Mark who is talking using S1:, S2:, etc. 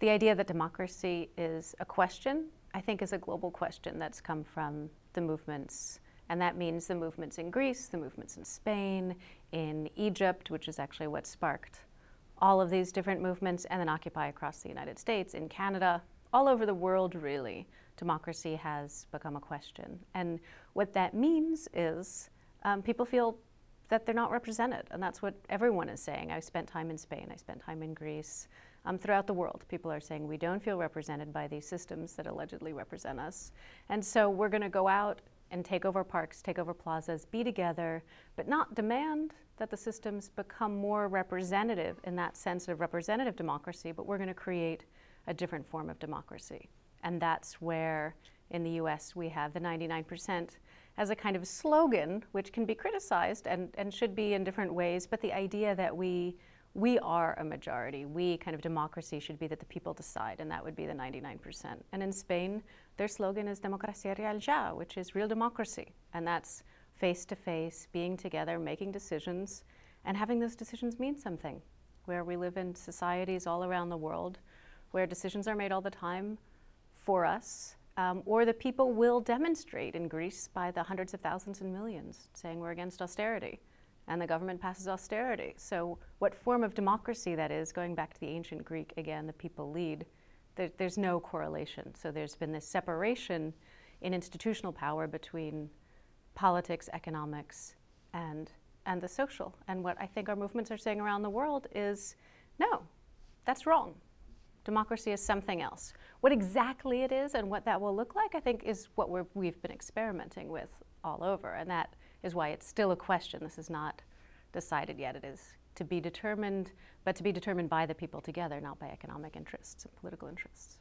S1: The idea that democracy is a question, I think, is a global question that's come from the movements. And that means the movements in Greece, the movements in Spain, in Egypt, which is actually what sparked all of these different movements, and then Occupy across the United States, in Canada, all over the world, really. Democracy has become a question. And what that means is um, people feel that they're not represented. And that's what everyone is saying. I spent time in Spain, I spent time in Greece. Um, throughout the world, people are saying we don't feel represented by these systems that allegedly represent us. And so we're going to go out and take over parks, take over plazas, be together, but not demand that the systems become more representative in that sense of representative democracy, but we're going to create a different form of democracy. And that's where in the US we have the 99% as a kind of slogan, which can be criticized and, and should be in different ways, but the idea that we we are a majority. We kind of democracy should be that the people decide, and that would be the 99%. And in Spain, their slogan is Democracia Real Ya, which is real democracy. And that's face to face, being together, making decisions, and having those decisions mean something. Where we live in societies all around the world where decisions are made all the time for us, um, or the people will demonstrate in Greece by the hundreds of thousands and millions saying we're against austerity and the government passes austerity. So, what form of democracy that is, going back to the ancient Greek again, the people lead, there, there's no correlation. So, there's been this separation in institutional power between politics, economics, and, and the social. And what I think our movements are saying around the world is no, that's wrong. Democracy is something else. What exactly it is and what that will look like, I think, is what we have been experimenting with all over. And that is why it's still a question. This is not decided yet. It is to be determined, but to be determined by the people together, not by economic interests and political interests.